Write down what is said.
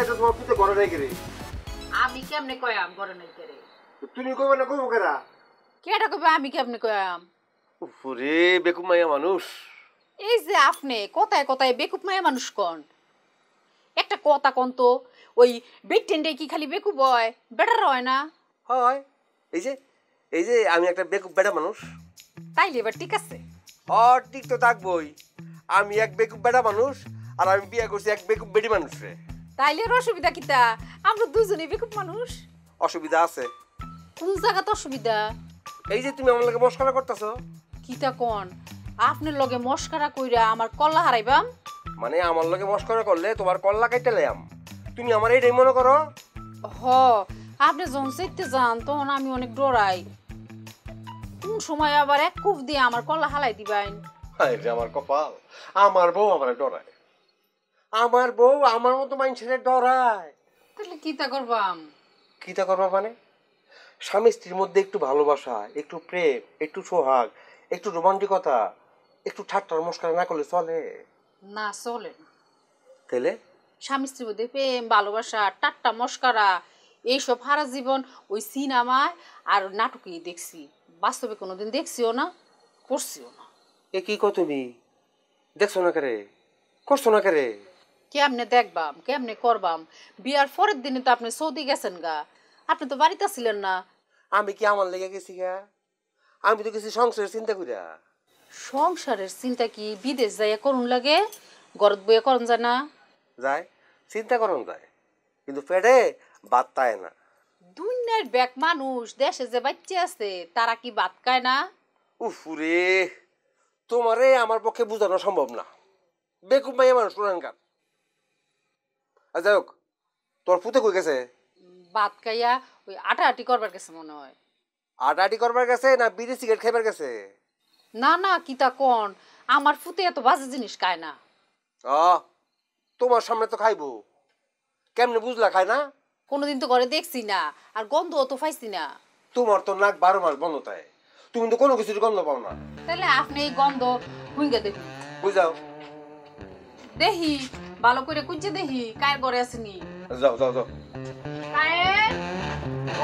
এটা তোমার পুতে ঘরে নাই রে আমি কেমনে কয়াম ঘরে নাই কেরে? তুমি কইবে না কইবো কেরা? কেটা কবে আমি কেমনে কয়াম? উফরে বেকুব মাইয়া মানুষ। এই যে আপনি কথায় কথায় বেকুব মায়া মানুষ কন? একটা কথা কন তো ওই বেটেন্ডে কি খালি বেকুব হয়? বেটার হয় না? হয়। এই যে এই যে আমি একটা বেকুব বেটা মানুষ। তাইলে এবার ঠিক আছে। হ ঠিক তো থাকবই। আমি এক বেকুব বেটা মানুষ আর আমি বিয়ে করছি এক বেকুব বেটি মানুষ রে তাইলে আর অসুবিধা কিতা আমরা দুজনেই বেকুব মানুষ। অসুবিধা আছে। কোন জায়গাতে অসুবিধা? এই যে তুমি আমার লাগে মস্করা করতেছো। কিতা কোন? আপনার লগে মস্কারা কইরা আমার কল্লা হারাইবাম? মানে আমার লগে মস্করা করলে তোমার কল্লা কাইতে লেয়াম তুমি আমার এইটাই মনে করো? হ আপনি যখন চেতে যান তখন আমি অনেক ডরাই। কোন সময় আবার এক কুপ দিয়ে আমার কল্লা হালাই দিবেন? হায় আমার কপাল। আমার বউ আমার ডরায়। আমার বউ আমার মতো মানুষের ডরায়। তাহলে কিতা করবাম? কিতা করবা মানে? স্বামী স্ত্রীর মধ্যে একটু ভালোবাসা একটু প্রেম একটু সোহাগ একটু রোমান্টিকতা একটু ঠাট্টার মস্কার না করলে চলে। না চলে না। তাহলে স্বামী স্ত্রীর মধ্যে প্রেম ভালোবাসা টাট্টা মস্কারা এইসব হারা জীবন ওই সিনেমায় আর নাটকেই দেখছি। বাস্তবে কোনোদিন দেখছিও না করছিও না। এ কি কো তুমি? দেখছ না কেরে? করছ না কেরে? কেমনে দেখবাম কেমনে করবাম? বিয়ার পরের দিনে তো আপনি সৌদি গেছেন গা। আপনি তো বাড়িতে ছিলেন না। আমি কি আমার লেগে গেছি গা? আমি তো গেছি সংসারের চিন্তা করিয়া সংসারের চিন্তা কি? বিদেশ যাইয়া করুন লাগে গরত বইয়া করুন যায় না। যায় চিন্তা করুন যায়। কিন্তু পেটে বাদ তায় না। দুনিয়ার ব্যাক মানুষ দেশে যে বাচ্চা আছে তারা কি ভাত খায় না? উফুরে তোমারে আমার পক্ষে বোঝানো সম্ভব না। বেকুব মাইয়া মানুষ কোরআনকার আর যাই হোক তোর পুতে কই গেছে? ভাত খাইয়া ওই আটা আটি করবার গেছে মনে হয়। আটাআটি করবার গেছে না বিড়ি সিগারেট খাইবার গেছে? না না কিতা কন? আমার ফুতে এত বাজে জিনিস খায় না। অ তোমার সামনে তো খাইবো। কেমনে বুঝলা খায় না? কোনোদিন তো ঘরে দেখছি না আর গন্ধ তো পাইছি না। তোমার তো নাক বারো মাস বন্ধ তাই। তুমি তো কোনো কিছুর গন্ধ পাও না। তাহলে আপনি এই গন্ধ হুইঙ্গে দেখুন বুঝাও। দেহি ভালো করে কুঞ্চে দেহি কায় বরে আসনি। যাও যাও যাও। কায় ও